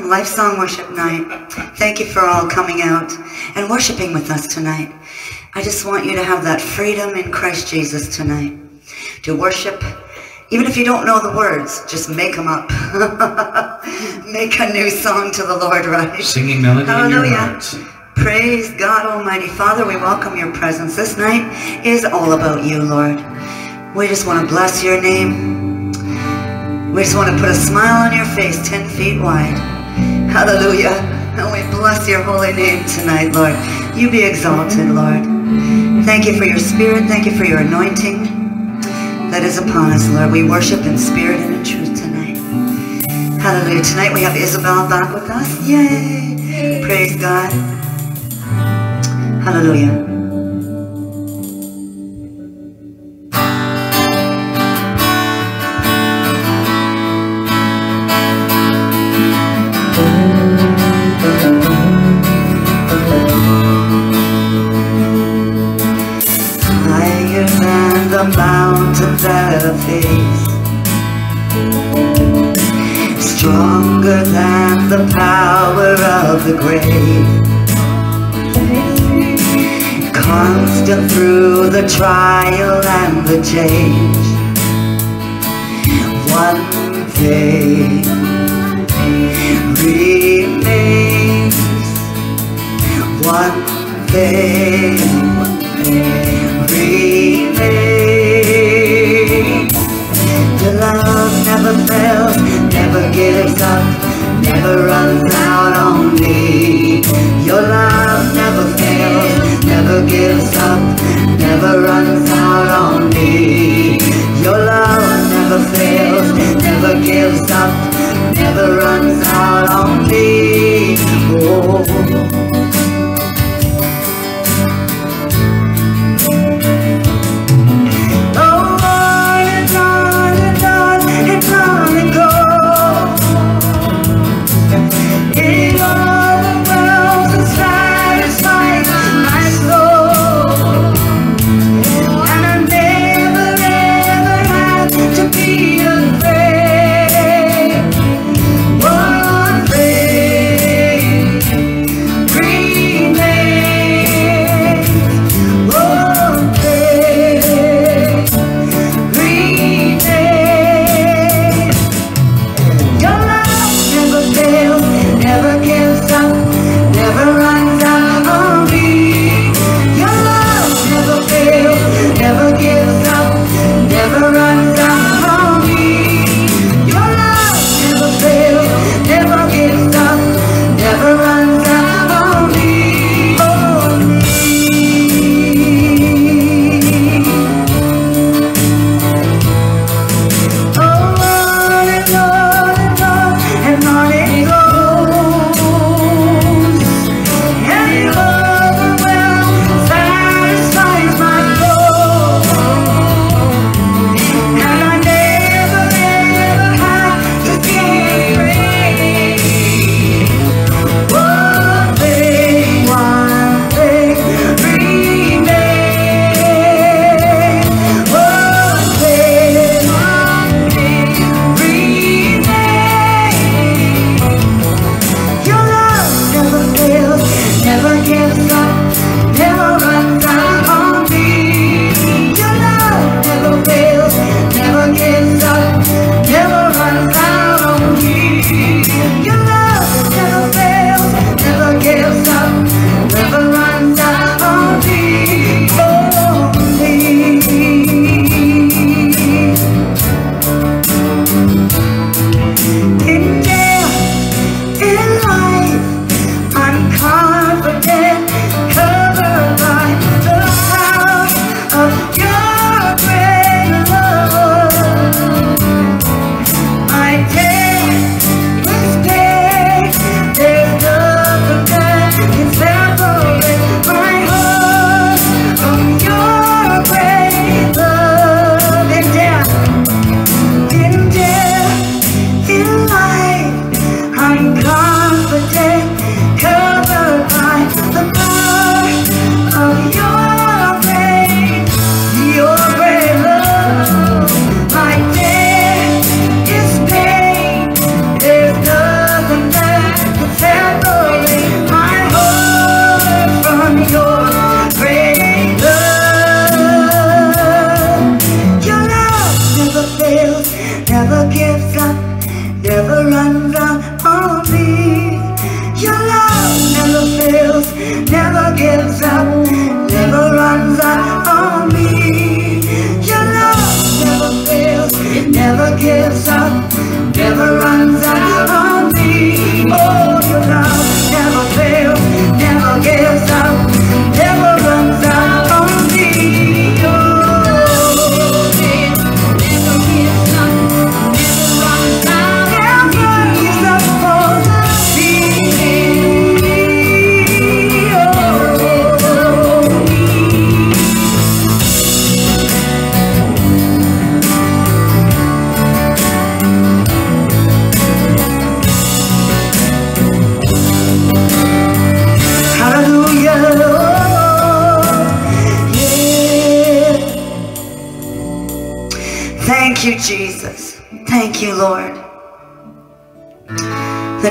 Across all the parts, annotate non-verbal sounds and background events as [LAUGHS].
night, LifeSong Worship Night. Thank you for all coming out and worshiping with us tonight. I just want you to have that freedom in Christ Jesus tonight to worship. Even if you don't know the words, just make them up. [LAUGHS] make a new song to the Lord, right? Singing melody in your Hallelujah. hearts. Praise God Almighty. Father, we welcome your presence. This night is all about you, Lord. We just want to bless your name. We just want to put a smile on your face 10 feet wide. Hallelujah. And we bless your holy name tonight, Lord. You be exalted, Lord. Thank you for your spirit. Thank you for your anointing that is upon us, Lord. We worship in spirit and in truth tonight. Hallelujah. Tonight we have Isabel back with us. Yay. Praise God. Hallelujah.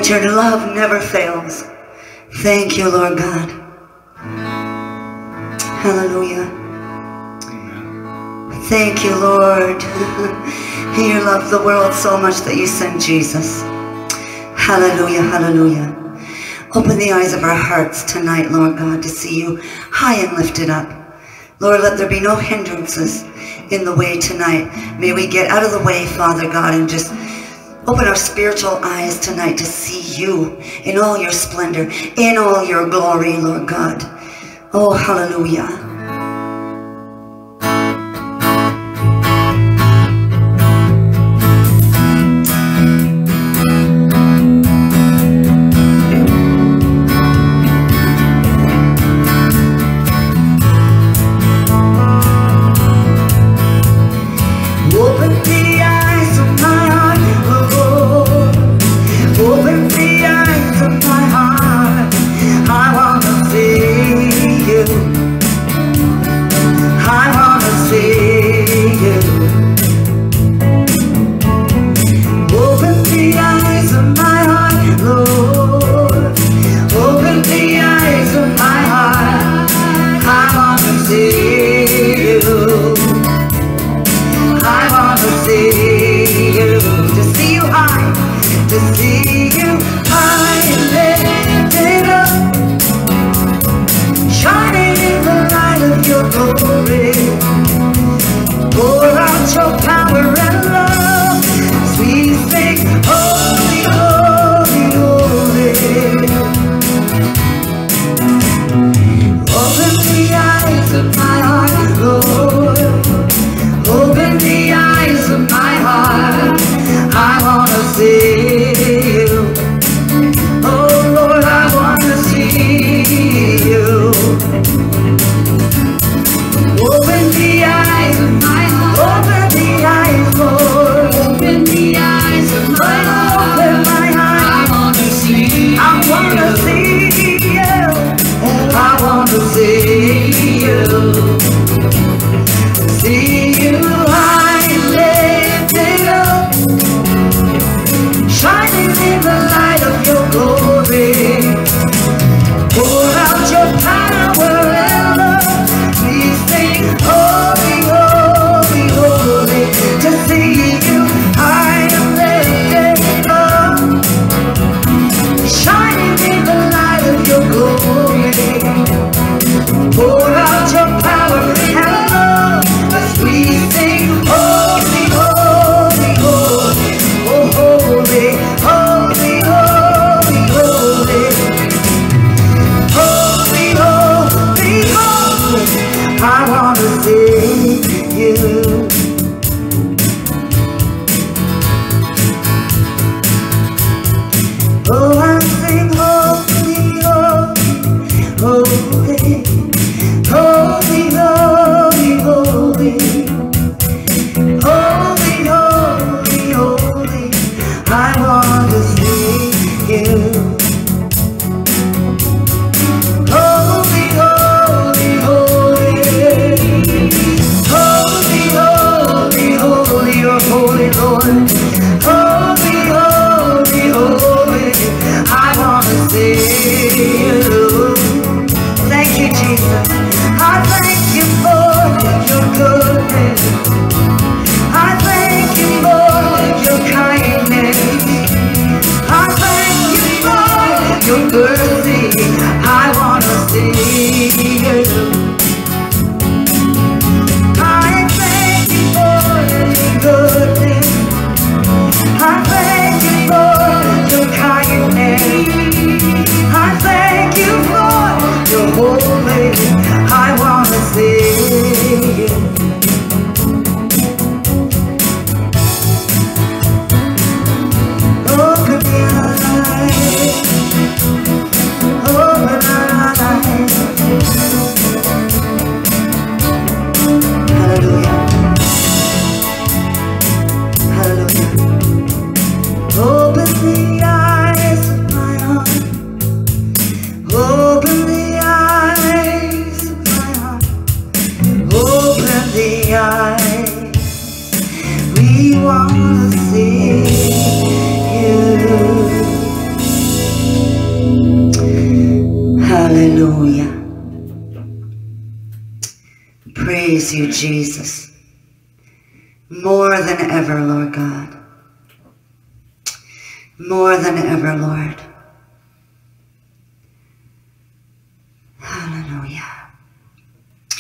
your love never fails. Thank you, Lord God. Hallelujah. Thank you, Lord. [LAUGHS] you love the world so much that you sent Jesus. Hallelujah, hallelujah. Open the eyes of our hearts tonight, Lord God, to see you high and lifted up. Lord, let there be no hindrances in the way tonight. May we get out of the way, Father God, and just Open our spiritual eyes tonight to see you in all your splendor, in all your glory, Lord God. Oh, hallelujah.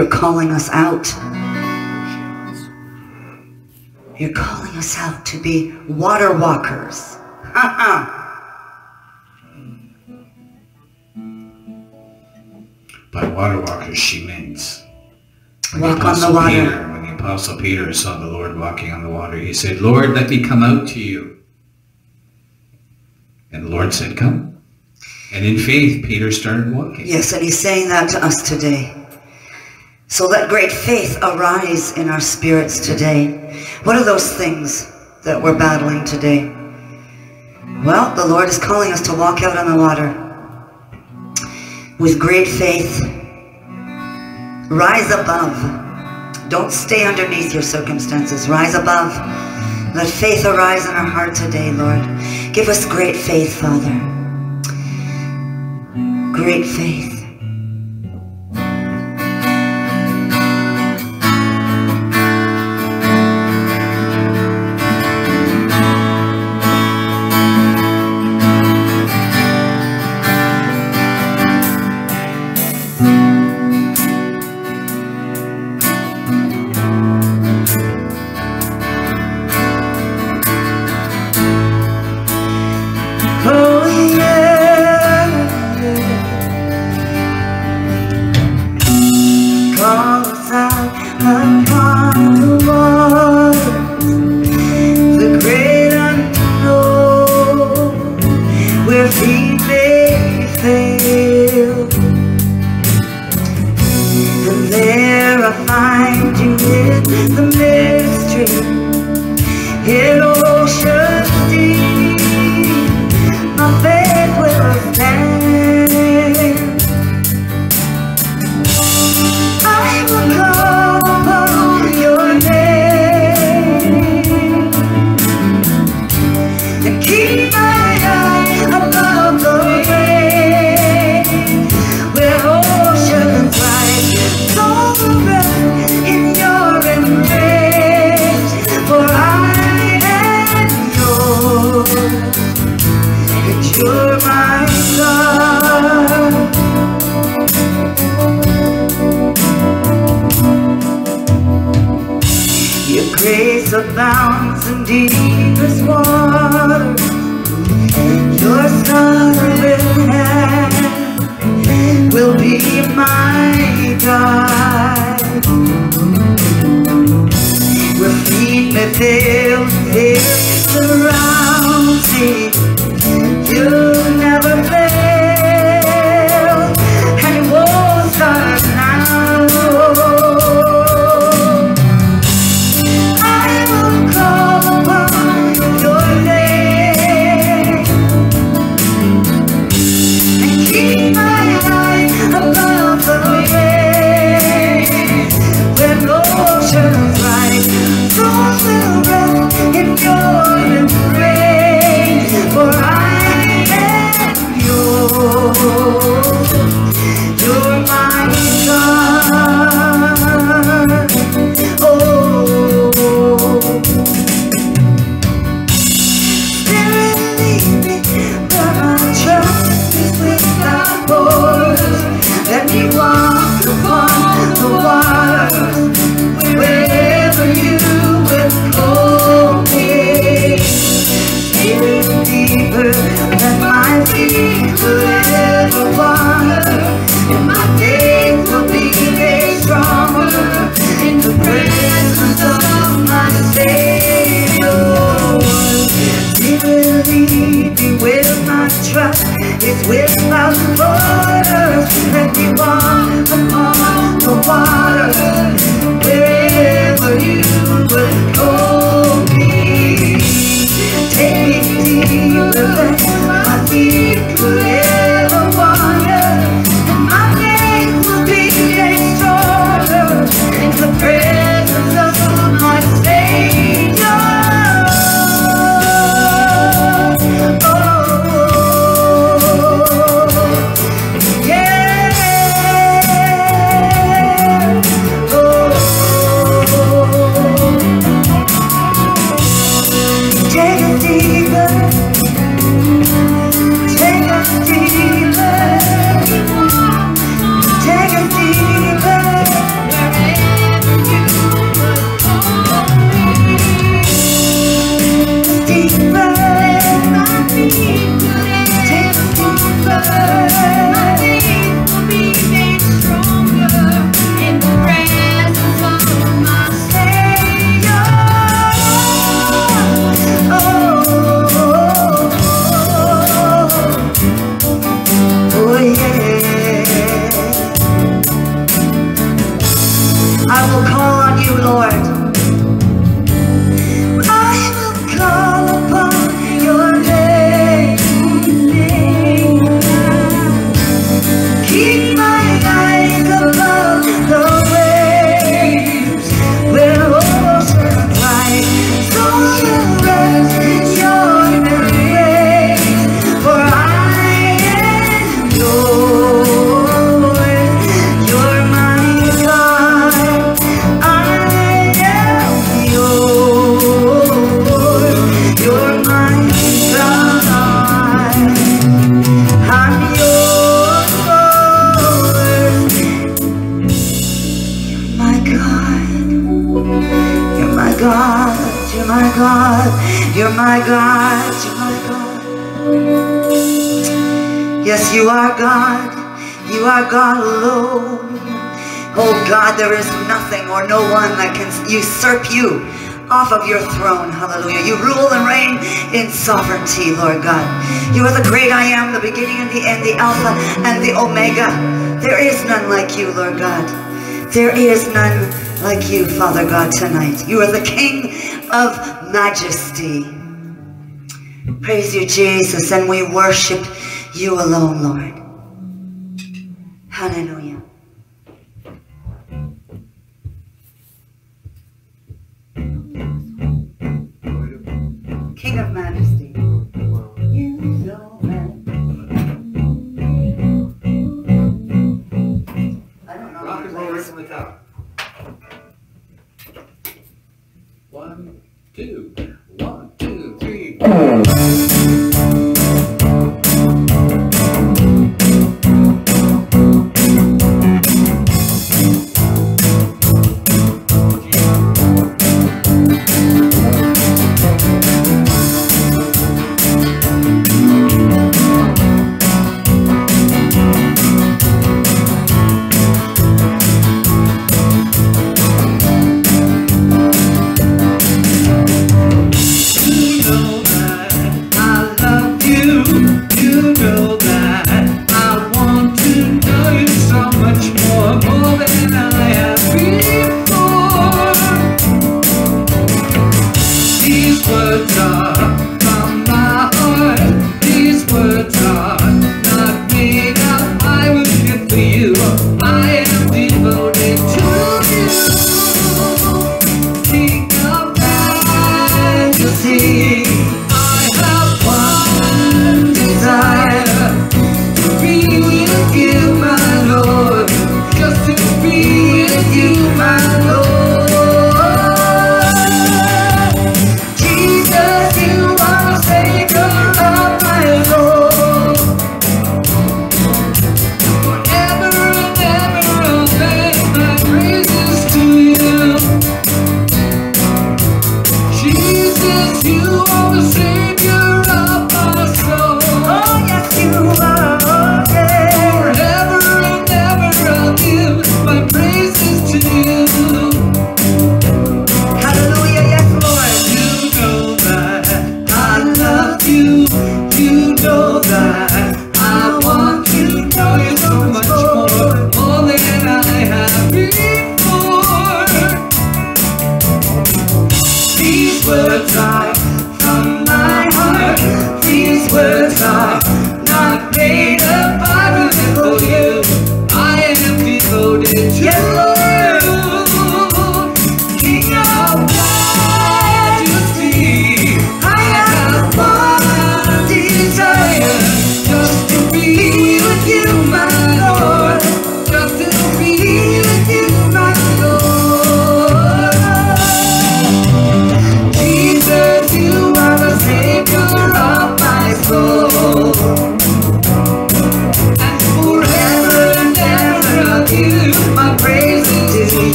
You're calling us out. You're calling us out to be water walkers. By water walkers, she means when Walk on the water. Peter, when the Apostle Peter saw the Lord walking on the water, he said, Lord, let me come out to you. And the Lord said, Come. And in faith, Peter started walking. Yes, and he's saying that to us today. So let great faith arise in our spirits today. What are those things that we're battling today? Well, the Lord is calling us to walk out on the water with great faith. Rise above. Don't stay underneath your circumstances. Rise above. Let faith arise in our heart today, Lord. Give us great faith, Father. Great faith. sovereignty, Lord God. You are the great I am, the beginning and the end, the Alpha and the Omega. There is none like you, Lord God. There is none like you, Father God, tonight. You are the King of majesty. Praise you, Jesus, and we worship you alone, Lord. Hallelujah.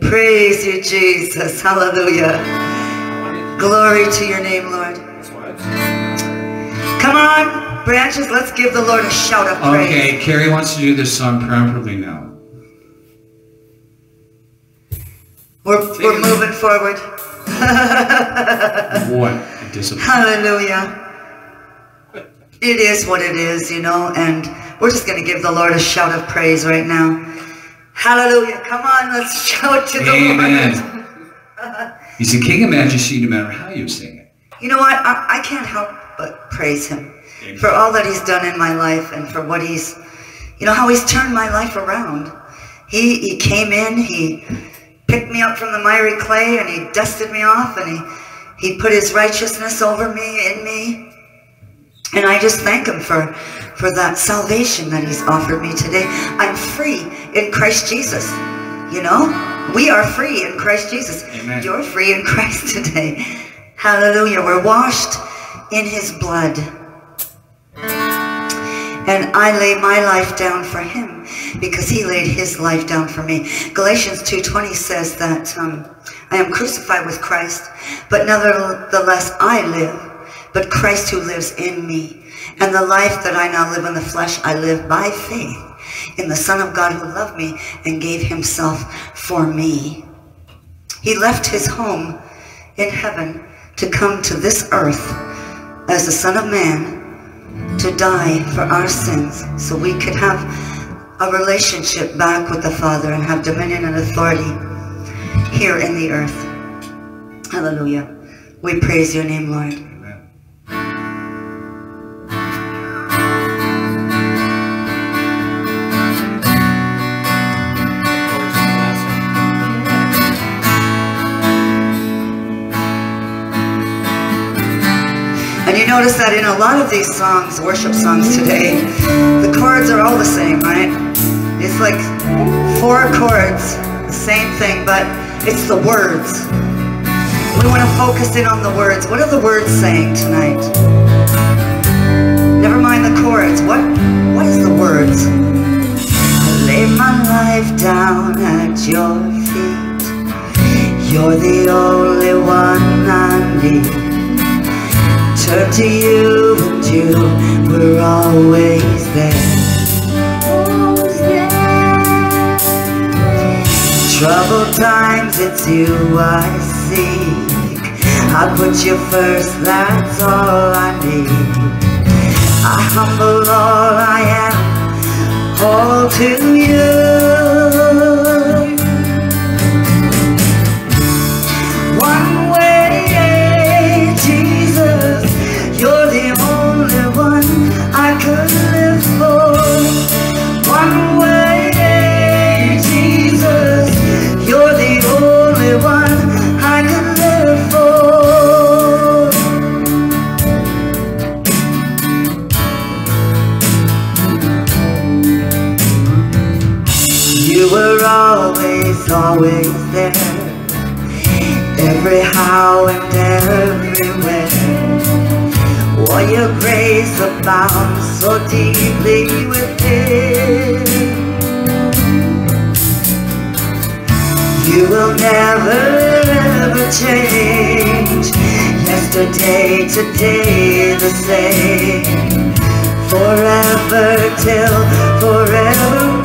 Praise you, Jesus. Hallelujah. Glory to your name, Lord. Come on, branches, let's give the Lord a shout of praise. Okay, Carrie wants to do this song properly now. We're, we're moving forward. [LAUGHS] What a discipline. Hallelujah. It is what it is, you know, and we're just going to give the Lord a shout of praise right now. Hallelujah. Come on, let's shout to the Lord. Amen. He's the King of Majesty no matter how you sing it. You know what? I, I can't help but praise him Amen. for all that he's done in my life and for what he's, you know, how he's turned my life around. He, he came in, he picked me up from the miry clay and he dusted me off and he, he put his righteousness over me, in me. And I just thank him for, for that salvation that he's offered me today. I'm free in Christ Jesus. You know, we are free in Christ Jesus. Amen. You're free in Christ today. Hallelujah. We're washed in his blood. And I lay my life down for him because he laid his life down for me. Galatians 2.20 says that um, I am crucified with Christ, but nevertheless I live, but Christ who lives in me. And the life that I now live in the flesh, I live by faith in the Son of God who loved me and gave himself for me. He left his home in heaven to come to this earth as the Son of Man to die for our sins so we could have a relationship back with the Father and have dominion and authority here in the earth. Hallelujah. We praise your name, Lord. Notice that in a lot of these songs, worship songs today, the chords are all the same, right? It's like four chords, the same thing, but it's the words. We want to focus in on the words. What are the words saying tonight? Never mind the chords. What what is the words? I lay my life down at your feet. You're the only one I need turn to you and you were always there. Troubled times, it's you I seek. I put you first, that's all I need. I humble all I am, all to you. Grace abounds so deeply within. You will never ever change. Yesterday, today, the same. Forever till forever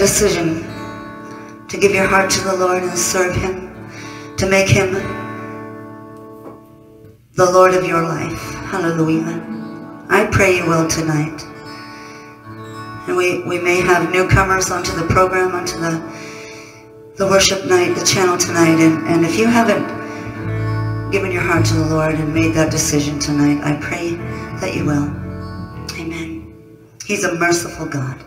decision to give your heart to the Lord and serve Him? To make Him the Lord of your life? Hallelujah. I pray you will tonight. And we, we may have newcomers onto the program, onto the, the worship night, the channel tonight. And, and if you haven't given your heart to the Lord and made that decision tonight, I pray that you will. Amen. He's a merciful God.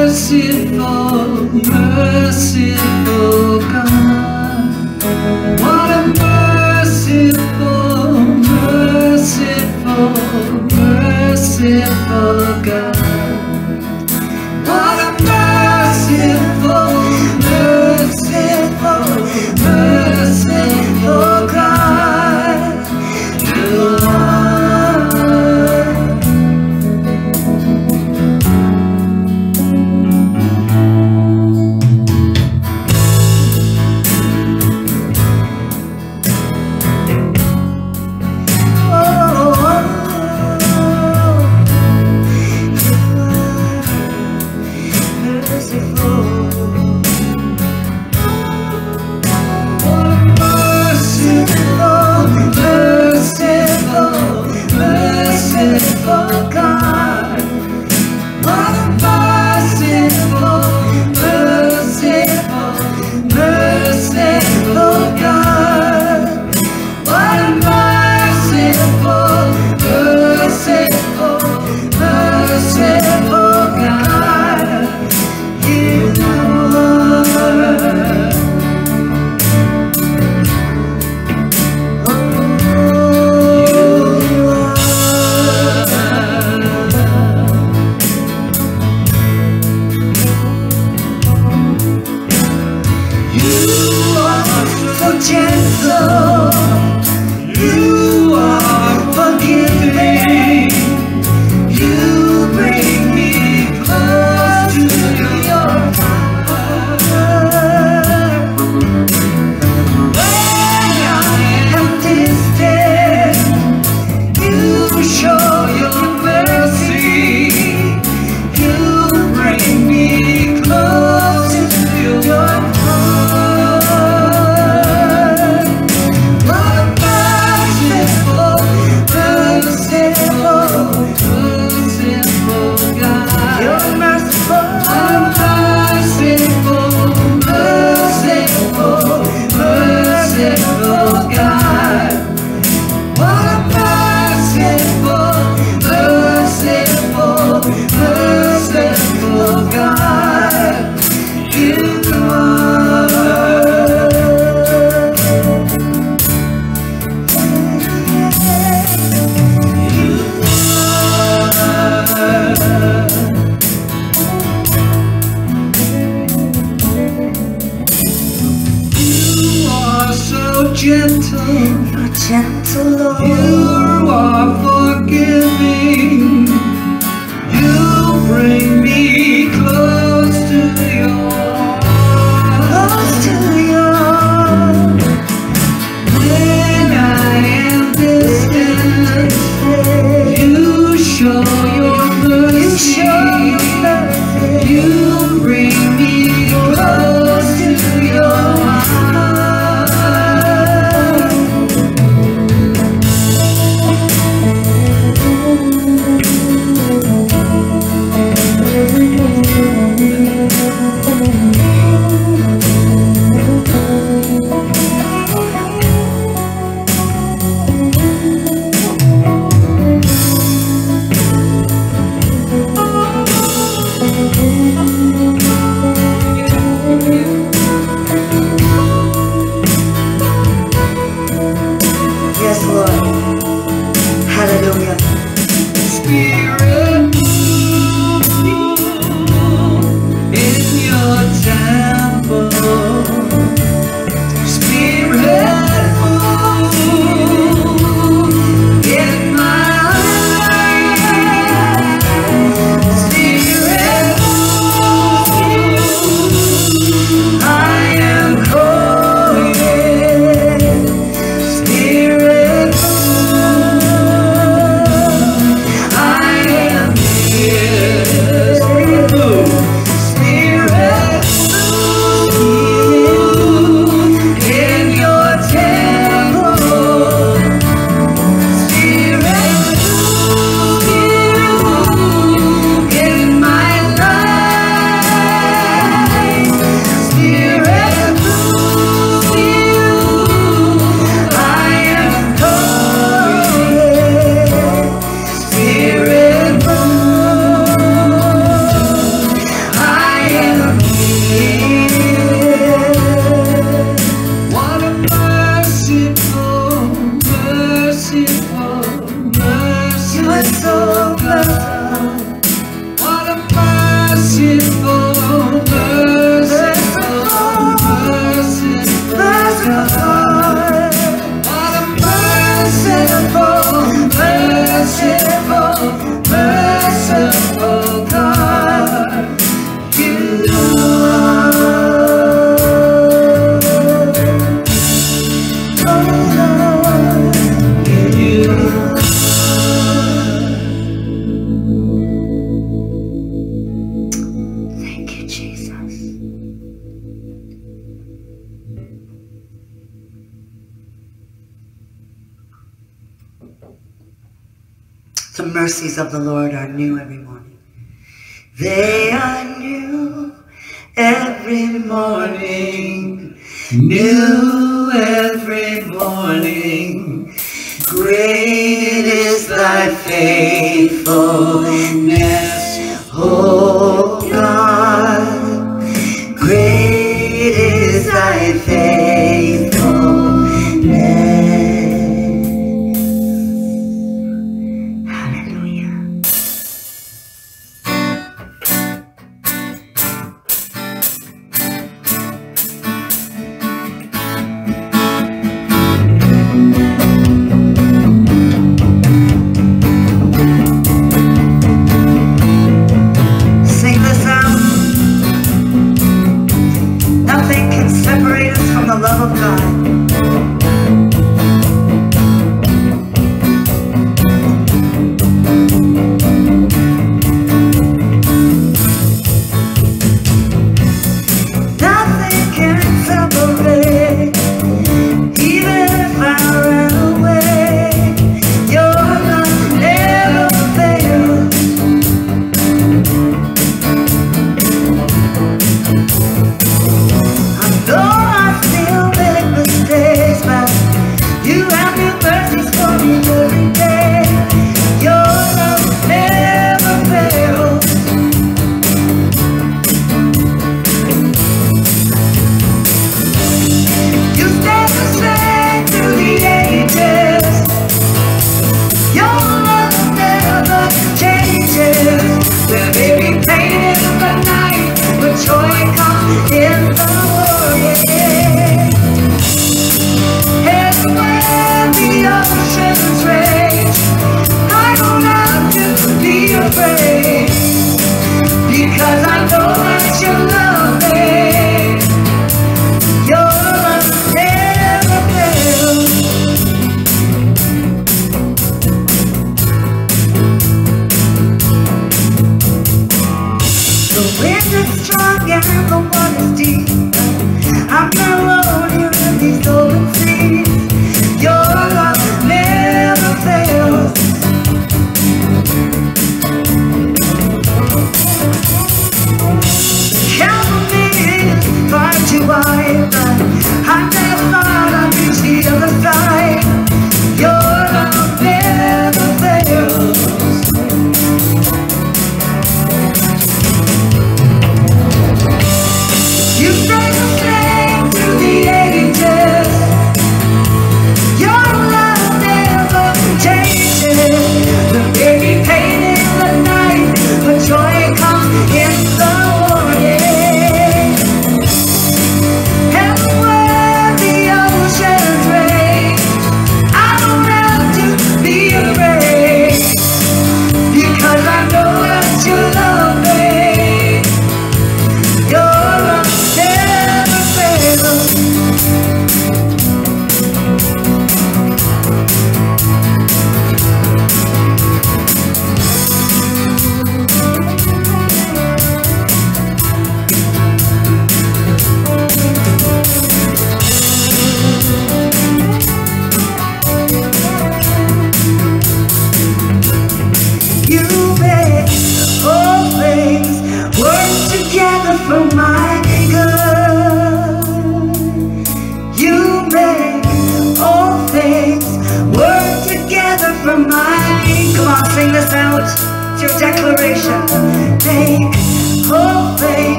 Merciful, merciful,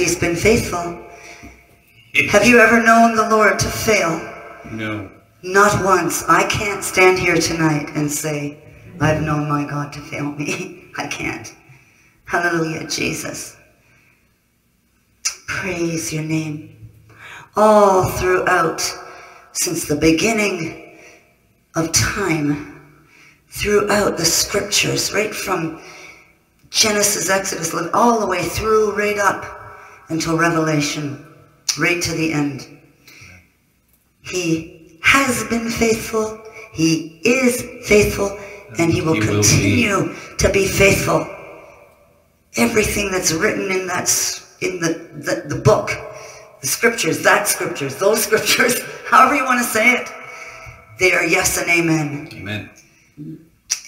he's been faithful. Have you ever known the Lord to fail? No. Not once. I can't stand here tonight and say, I've known my God to fail me. [LAUGHS] I can't. Hallelujah, Jesus. Praise your name. All throughout, since the beginning of time, throughout the scriptures, right from Genesis, Exodus, all the way through, right up until Revelation, right to the end. He has been faithful, he is faithful, and he will He will be. continue to be faithful. Everything that's written in that in the, the, the book, the scriptures, that scriptures, those [LAUGHS] scriptures, however you want to say it, they are yes and amen. Amen.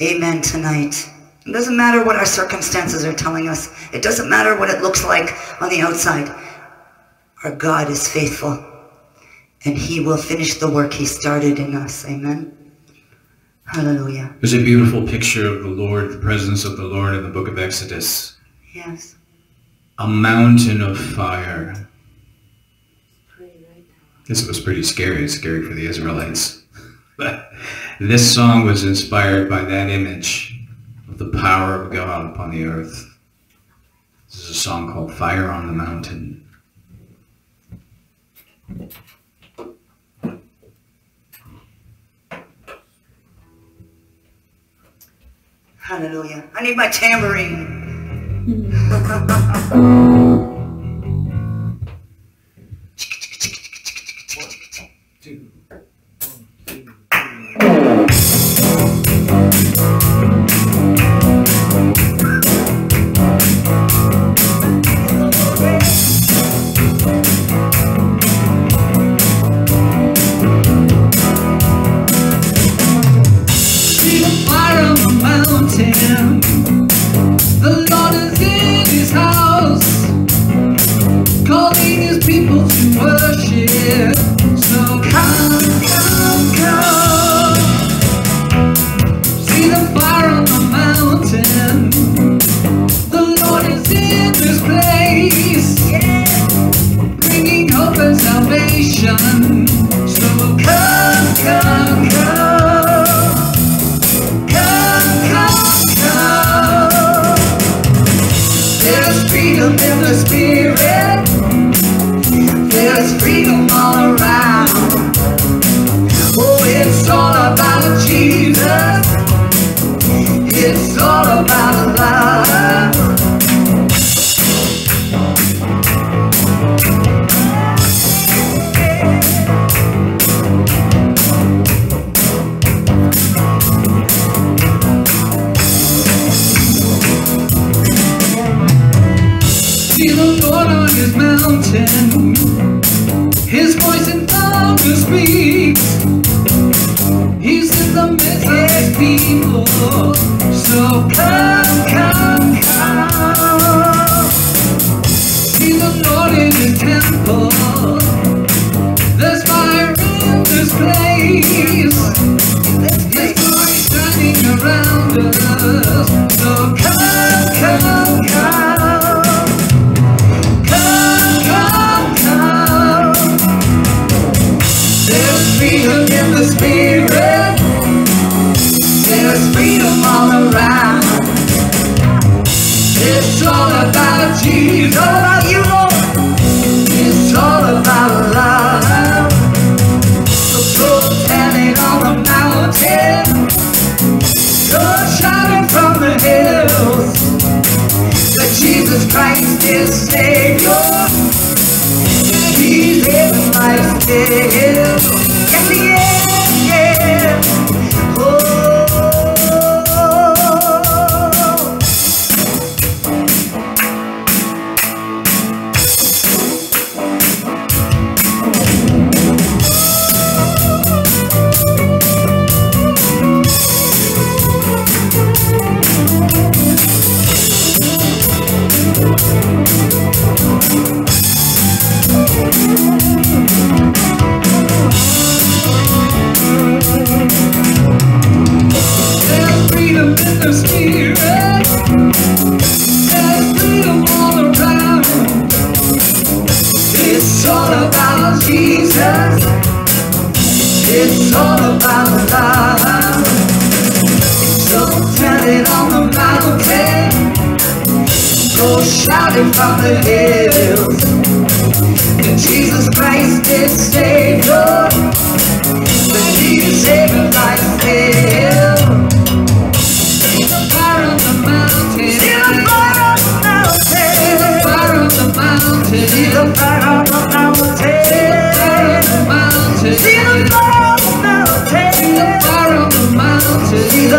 Amen tonight. It doesn't matter what our circumstances are telling us. It doesn't matter what it looks like on the outside. Our God is faithful, and He will finish the work He started in us. Amen. Hallelujah. There's a beautiful picture of the Lord, the presence of the Lord in the book of Exodus. Yes. A mountain of fire. This was pretty scary, scary for the Israelites. [LAUGHS] But this song was inspired by that image the power of God upon the earth. This is a song called Fire on the Mountain. Hallelujah. I need my tambourine. [LAUGHS] [LAUGHS]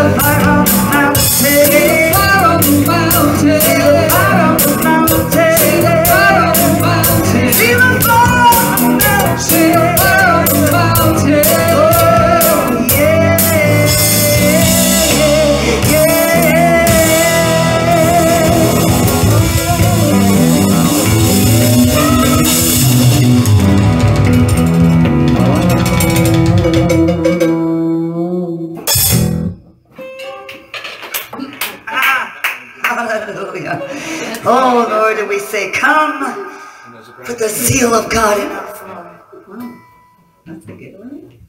Hey, fire on the mountain, fire on the mountain. Put the seal of God in us, Lord. That's a good one.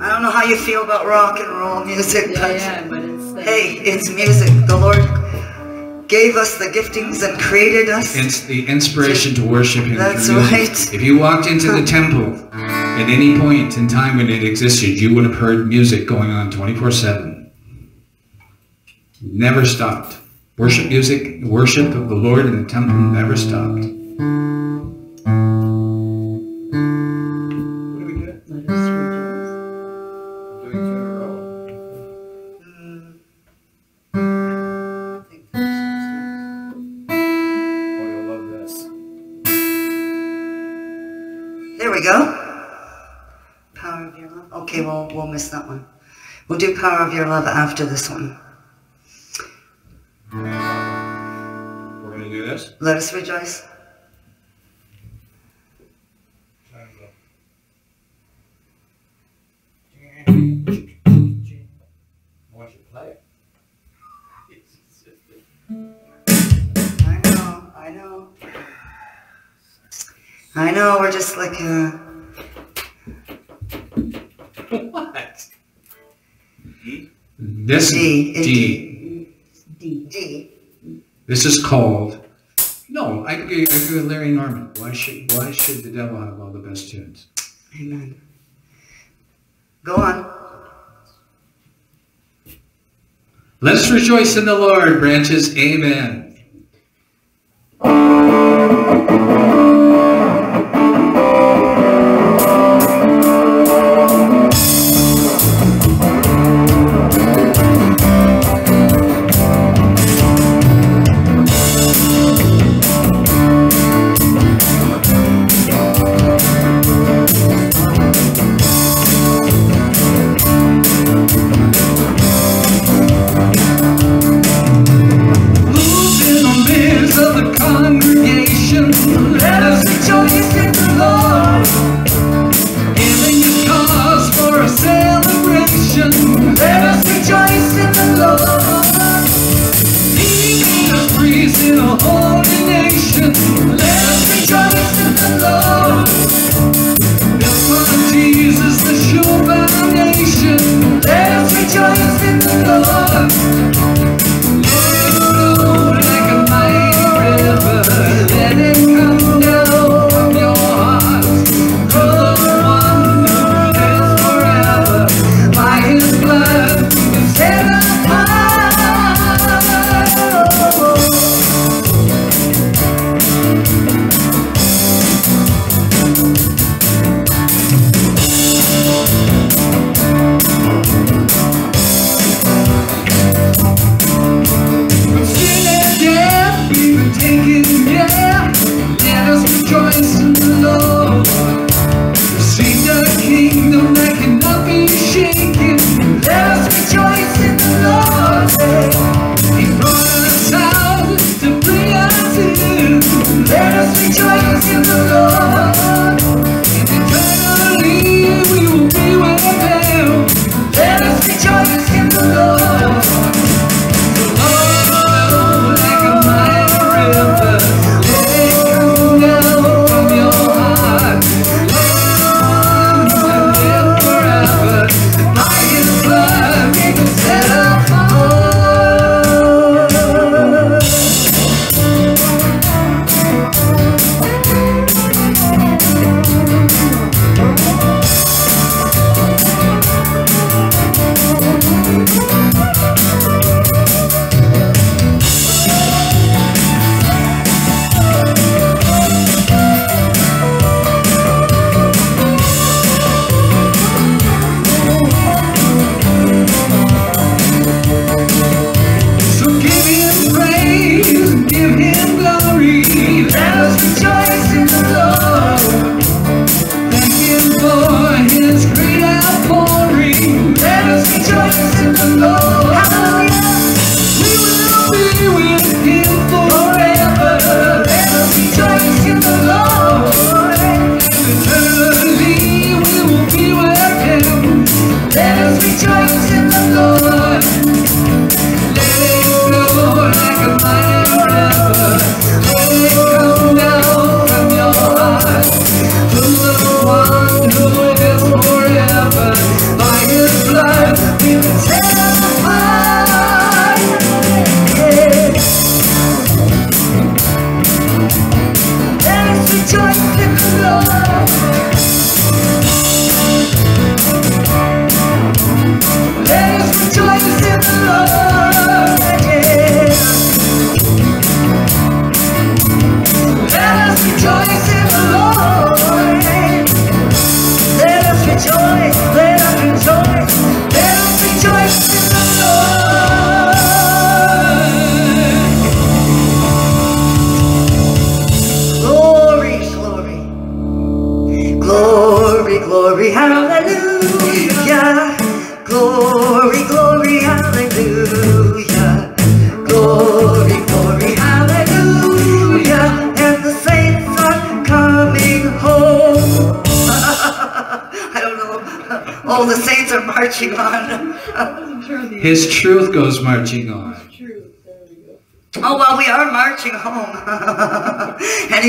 I don't know how you feel about rock and roll music, Yeah, but yeah, but it's. hey, it's music. The Lord gave us the giftings and created us. It's the inspiration to worship Him. That's right. If you walked into the temple at any point in time when it existed, you would have heard music going on 24-7. Never stopped. Worship music, worship of the Lord in the temple never stopped. What do we get? Let us rejoice. Doing two in a row. Oh, you'll love this. There we go. Power of your love. Okay, well, we'll miss that one. We'll do Power of Your Love after this one. We're going to do this? Let us rejoice. Why don't play? I know, I know. I know, we're just like, uh, What? This D. in D. D. D. This is called. No, I agree, I agree with Larry Norman. Why should Why should the devil have all the best tunes? Amen. Go on. Let us rejoice in the Lord, branches. Amen.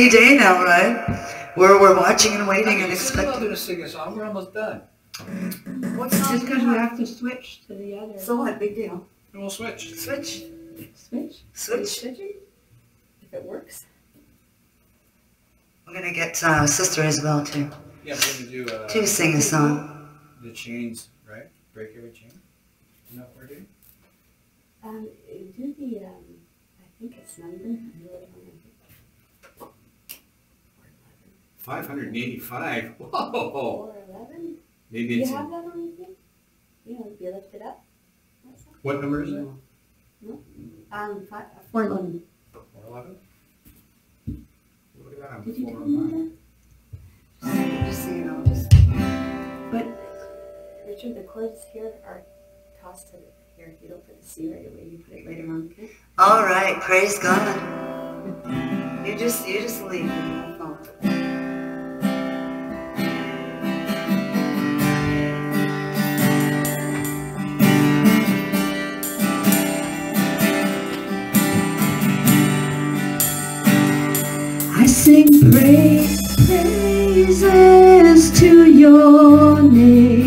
Any day now, right? We're, we're watching and waiting and I'm expecting. going to sing a song. We're almost done. What song? Just because we have to switch to the other. So what? Big deal. And we'll switch. Switch. switch. Switch. Switching. If it works. I'm gonna get uh, Sister Isabel to, Yeah, we're going to do uh, to sing a song. the chains, right? Break every chain. You know what we're doing? Um, do the um, I think it's number. I really don't know. 585. [LAUGHS] Whoa. Four eleven. Maybe Do you it's have that on anything? You know, be lifted up. What's that? What number is it? No? Um, five, four eleven. 411. What about on Did you tell 409? me that? Just so you know, just. But Richard, the chords here are tossed to the here. You don't put the C right away. You put it later on. Okay. All right, praise God. You just, you just leave. I'll follow. Praises to your name.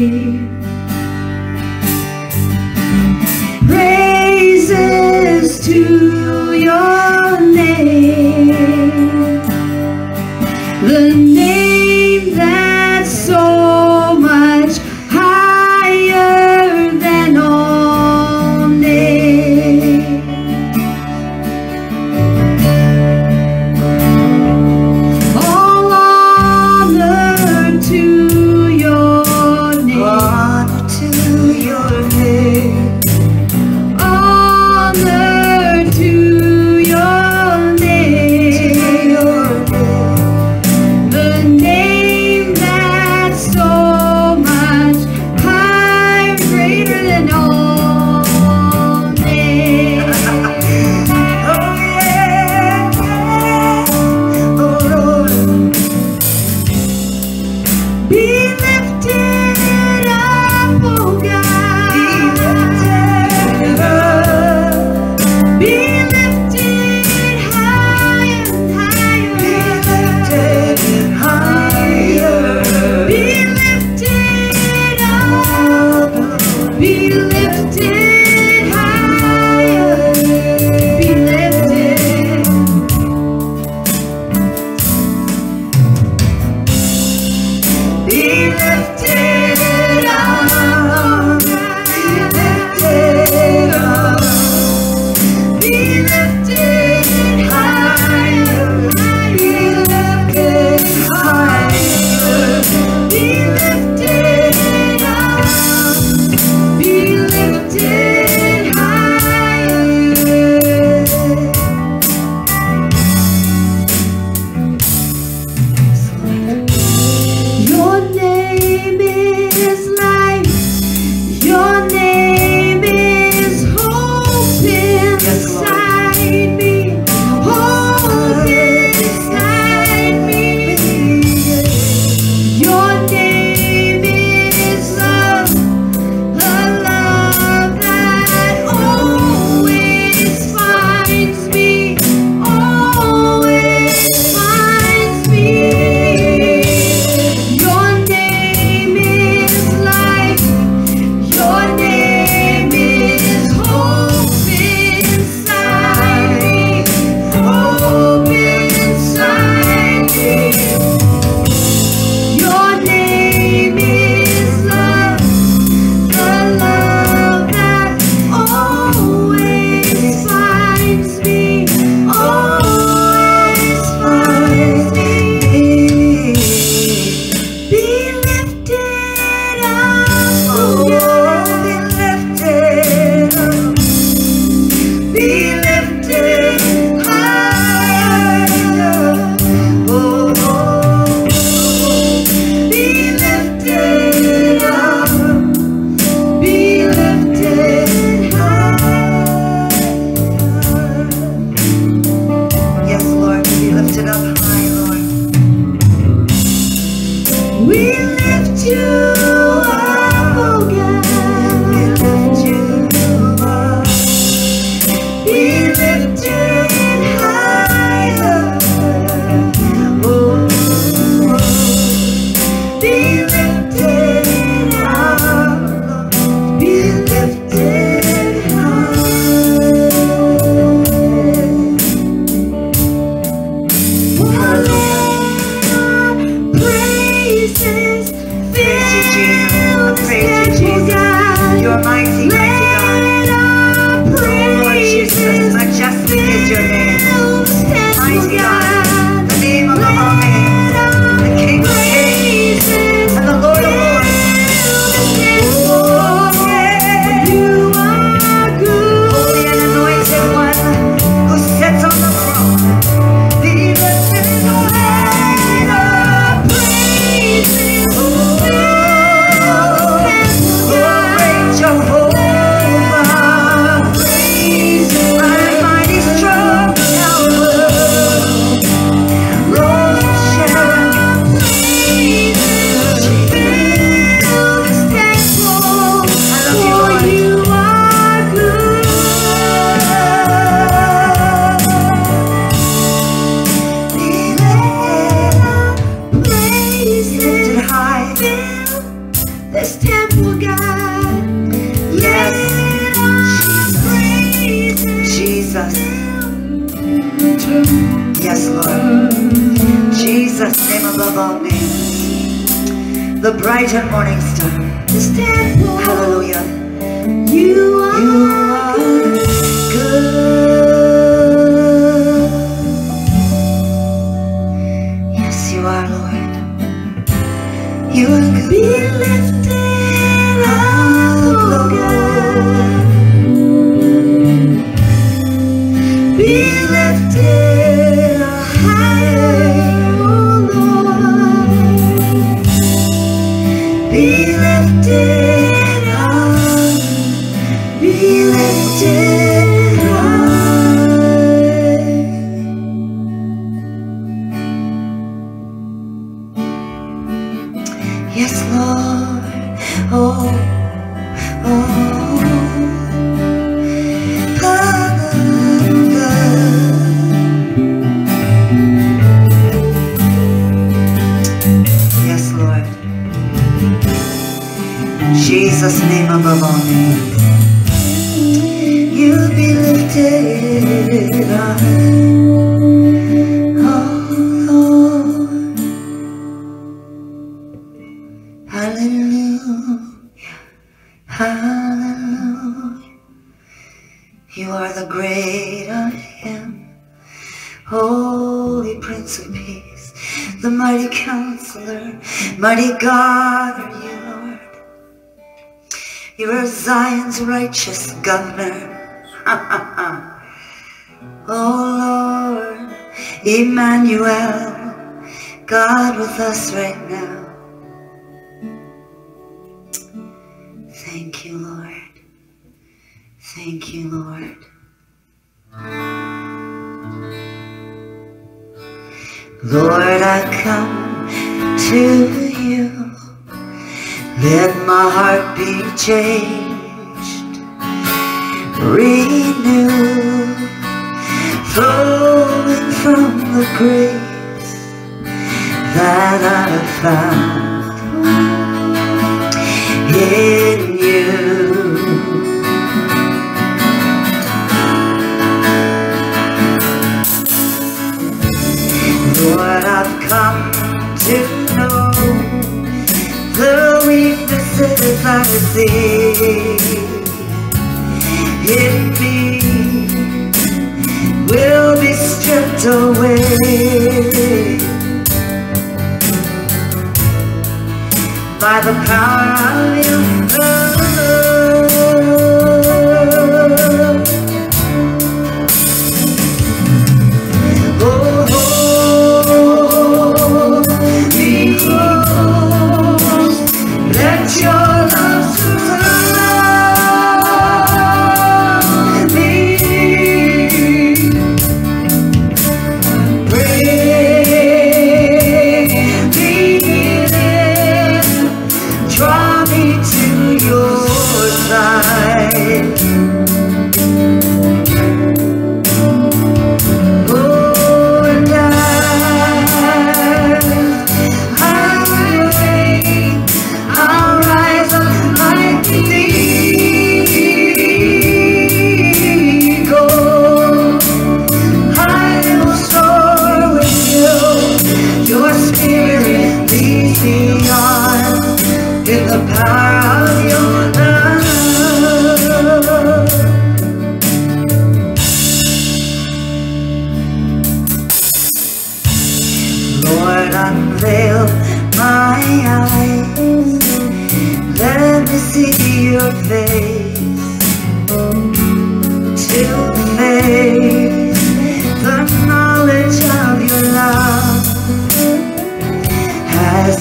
Oh Lord, Emmanuel, God with us right now. Thank you, Lord. Thank you, Lord. Lord, I come to you. Let my heart be changed.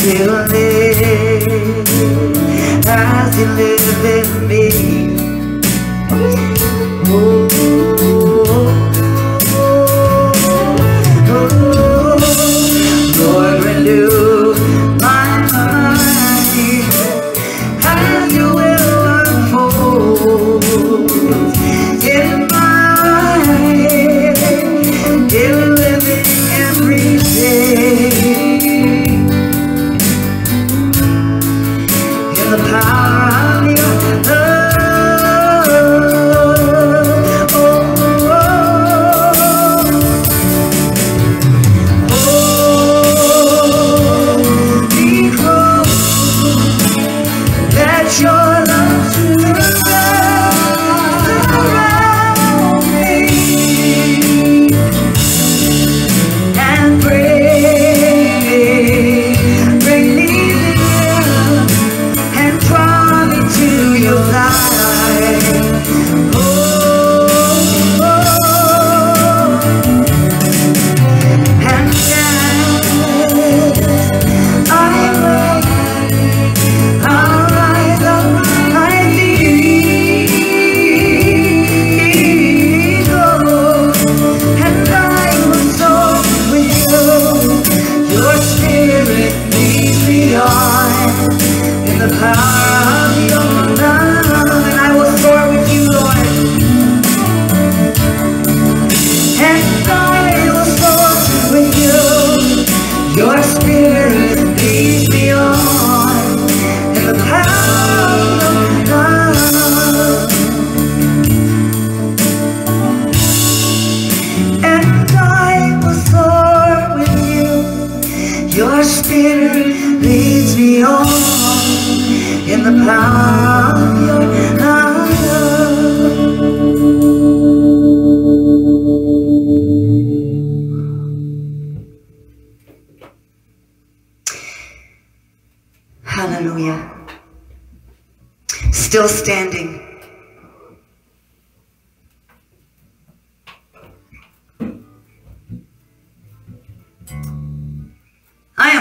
till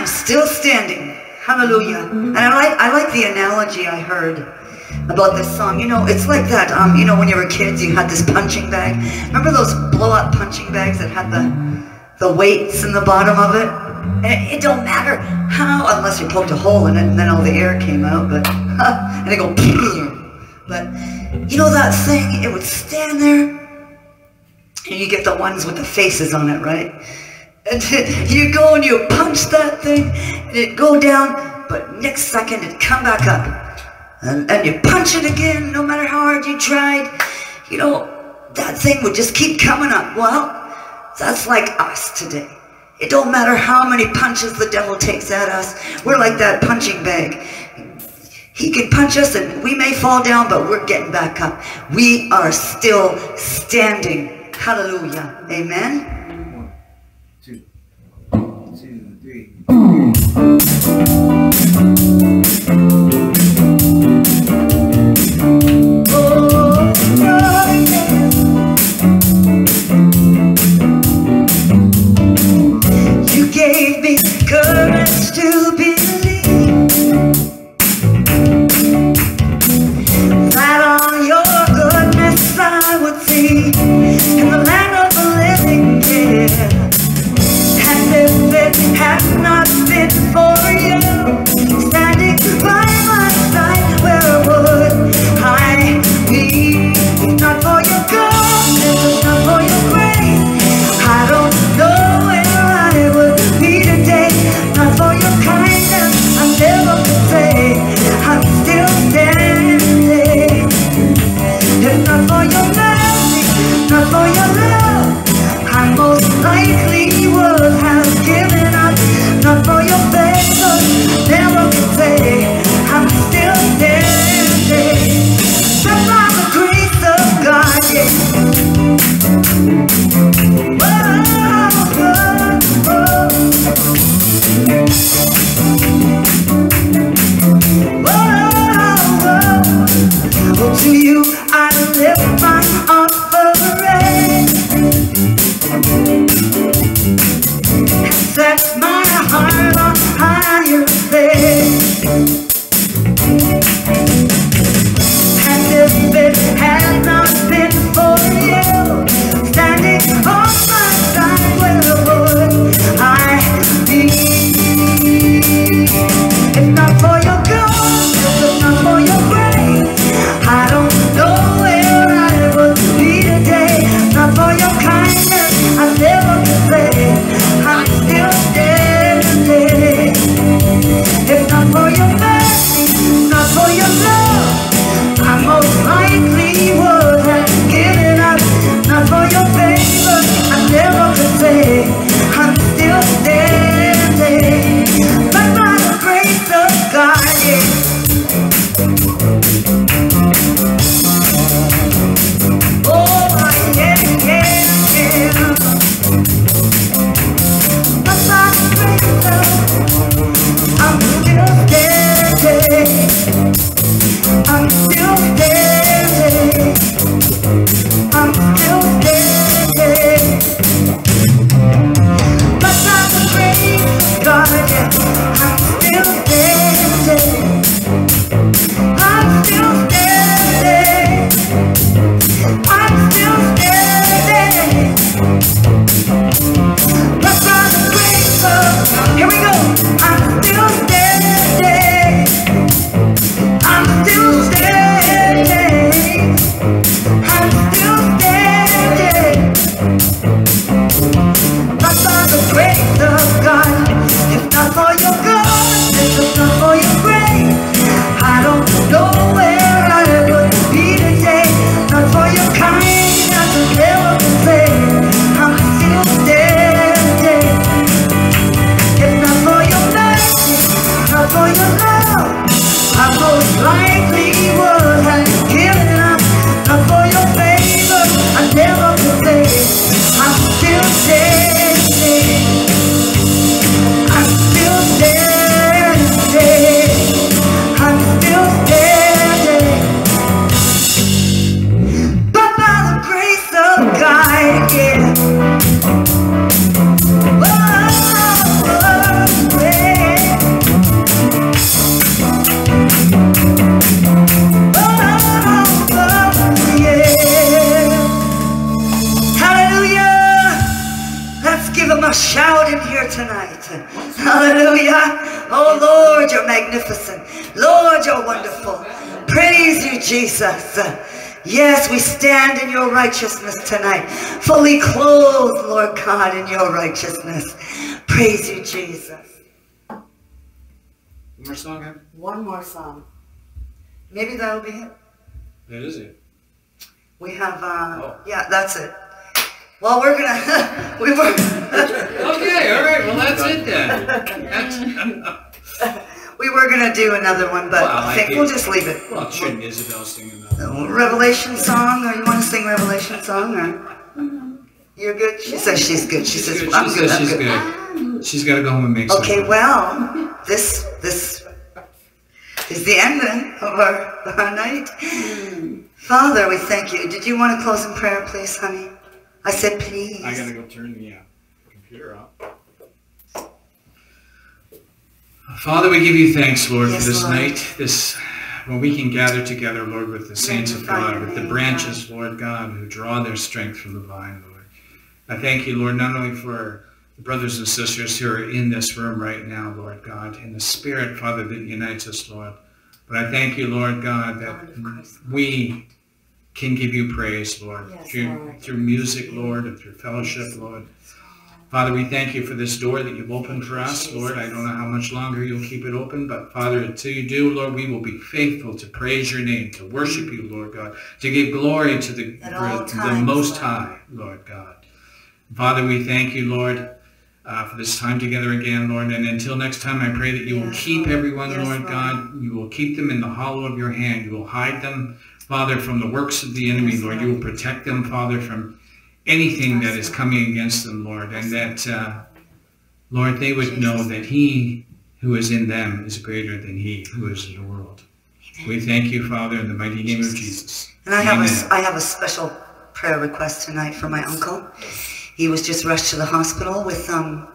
I am still standing. Hallelujah. And I like I like the analogy I heard about this song. You know, it's like that. Um, you know, when you were kids, you had this punching bag. Remember those blow-up punching bags that had the the weights in the bottom of it? And it, it don't matter how, unless you poked a hole in it, and then all the air came out. But [LAUGHS] and they go. [LAUGHS] But you know that thing? It would stand there, and you get the ones with the faces on it, right? And [LAUGHS] you go and you punch that thing, and it go down, but next second it come back up. And, and you punch it again, no matter how hard you tried. You know, that thing would just keep coming up. Well, that's like us today. It don't matter how many punches the devil takes at us. We're like that punching bag. He can punch us and we may fall down, but we're getting back up. We are still standing. Hallelujah. Amen. Thank you. Jesus. Yes, we stand in your righteousness tonight, fully clothed, Lord God, in your righteousness. Praise you, Jesus. One more song? One more song. Maybe that'll be it. That is it. We have, uh, Oh. yeah, that's it. Well, we're gonna, [LAUGHS] we were, Okay, all right. Well, that's it then. [LAUGHS] That's, [LAUGHS] we were gonna do another one, but Well, I think we'll just leave it. well, shouldn't Isabel sing another? Uh, Revelation song, or you want to sing Revelation song, or? You're good? She says she's good. She says, good. I'm She good, says I'm she's good. good. She's got to go home and make some. Okay, well, this, this is the end then of our, our night. Father, we thank you. Did you want to close in prayer, please, honey? I said, please. I gotta go turn the uh, computer off. Father, we give you thanks, Lord, Yes, for this Lord. night, this when we can gather together, Lord, with the saints of God, with the branches, Lord God, who draw their strength from the vine, Lord. I thank you, Lord, not only for the brothers and sisters who are in this room right now, Lord God, in the spirit, Father, that unites us, Lord. But I thank you, Lord God, that we can give you praise, Lord, Yes, through, Lord. through music, Lord, and through fellowship, Lord. Father, we thank you for this door that you've opened for us, Lord. I don't know how much longer you'll keep it open, but Father, until you do, Lord, we will be faithful to praise your name, to worship you, Lord God, to give glory to the, all the Most. High, Lord God. Father, we thank you, Lord, uh, for this time together again, Lord. And until next time, I pray that you will keep Lord. everyone, Yes, Lord Lord. God. You will keep them in the hollow of your hand. You will hide them, Father, from the works of the enemy, Yes. Lord. You will protect them, Father, from anything that is coming against them, Lord. And that, uh, Lord, they would know that he who is in them is greater than he who is in the world. We thank you, Father, in the mighty name of Jesus. And I have, a. I have a special prayer request tonight for my uncle. He was just rushed to the hospital with um,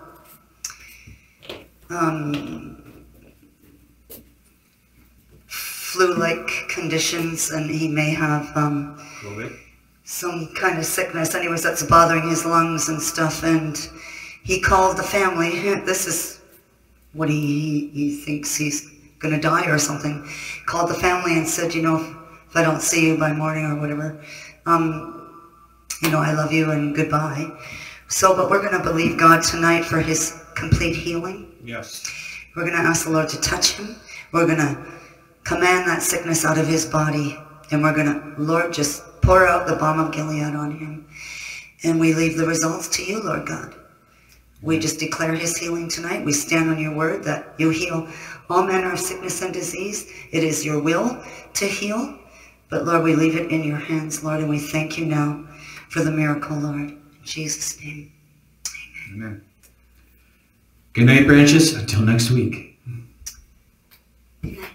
um, flu-like conditions, and he may have um, COVID. Some kind of sickness. Anyways, that's bothering his lungs and stuff. And he called the family. [LAUGHS] This is what he he thinks he's going to die or something. Called the family and said, you know, if, if I don't see you by morning or whatever, um, you know, I love you and goodbye. So, but we're going to believe God tonight for his complete healing. Yes. We're going to ask the Lord to touch him. We're going to command that sickness out of his body. And we're going to, Lord, just pour out the balm of Gilead on him. And we leave the results to you, Lord God. We just declare his healing tonight. We stand on your word that you heal all manner of sickness and disease. It is your will to heal. But Lord, we leave it in your hands, Lord, and we thank you now for the miracle, Lord. In Jesus' name. Amen. Good night, branches. Until next week. Good night.